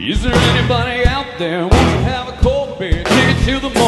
Is there anybody out there? Wants to have a cold beer? Ticket till the morning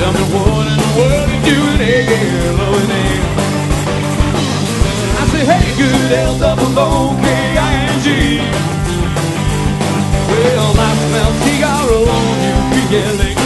Tell me what in the world you doing here, Louis I say, hey, good L double O K I N G. Well, I smell cigar on you, PLA.